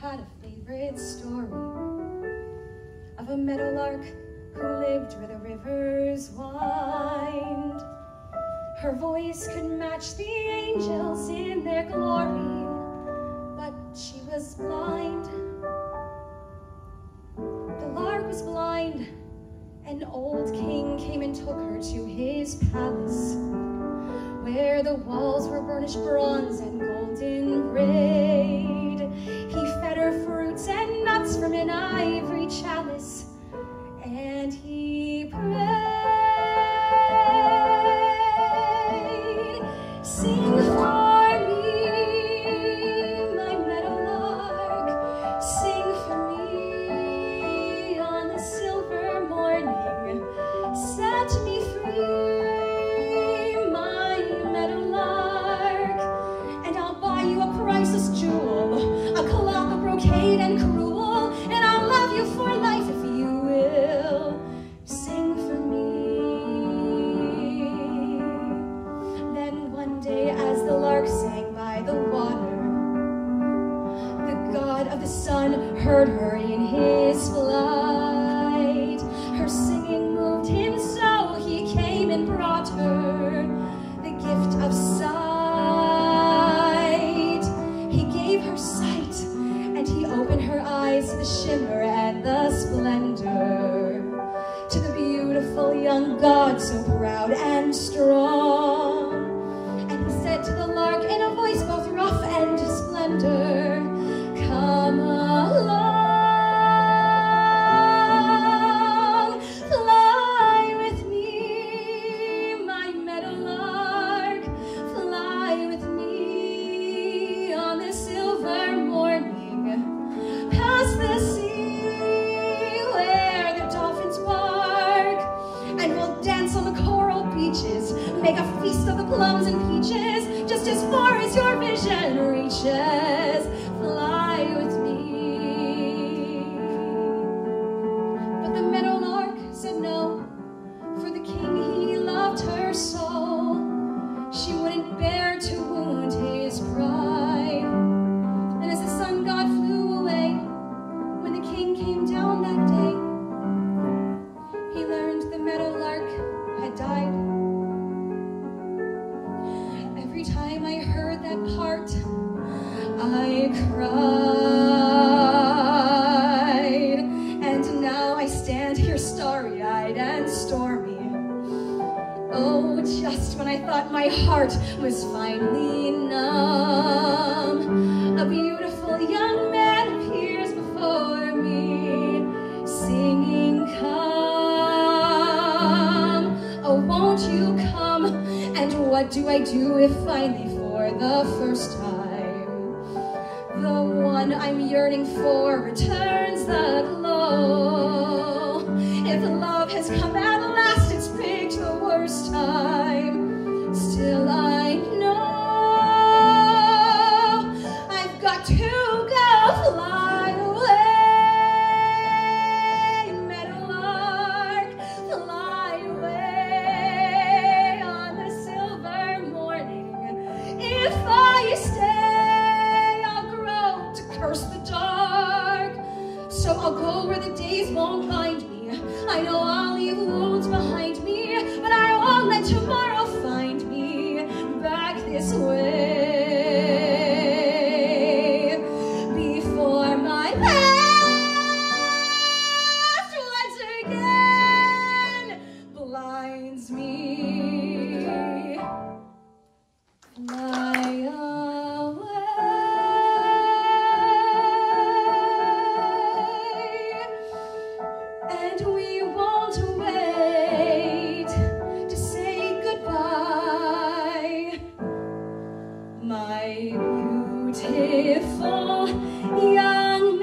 quiet story of a meadowlark who lived where the rivers wind. Her voice could match the angels in their glory, but she was blind. The lark was blind. An old king came and took her to his palace, where the walls were burnished bronze and golden braid. Heard her in his flight. Her singing moved him so he came and brought her the gift of sight. He gave her sight and he opened her eyes to the shimmer and the splendor. To the beautiful young god so proud and strong. Make a feast of the plums and peaches, just as far as your vision reaches. Fly with me. When I thought my heart was finally numb, a beautiful young man appears before me, singing, Come, oh, won't you come? And what do I do if finally for the first time, the one I'm yearning for returns the glow? go where the days won't find me. I know I'll leave wounds behind me, but I won't let tomorrow find me back this way. Before my past once again blinds me. Fly my beautiful young